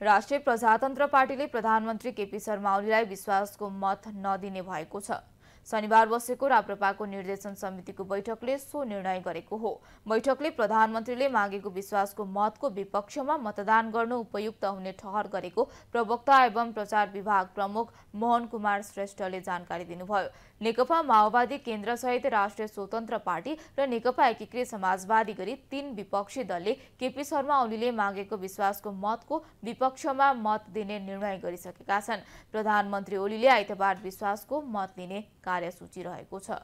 राष्ट्रिय प्रजातन्त्र पार्टीले प्रधानमंत्री केपी शर्मा ओलीलाई विश्वासको मत नदिने शनिबार बसेको राप्रपाको निर्देशन समितिको बैठकले सो निर्णय गरेको हो। बैठकले प्रधानमन्त्रीले मागेको विश्वासको मतको विपक्षमा मतदान गर्नु उपयुक्त हुने ठहर गरेको प्रवक्ता एवं प्रचार विभाग प्रमुख मोहन कुमार श्रेष्ठले जानकारी दिनुभयो। नेकपा माओवादी केन्द्रसहित राष्ट्रिय स्वतन्त्र पार्टी र नेकपा एकीकृत समाजवादी गरी तीन विपक्षी दलले केपी शर्मा ओलीले मागेको विश्वासको मतको विपक्षमा मत दिने निर्णय गरिसकेका छन्। प्रधानमन्त्री ओलीले आइतबार विश्वासको मत दिने कार्यसूची रहेको छ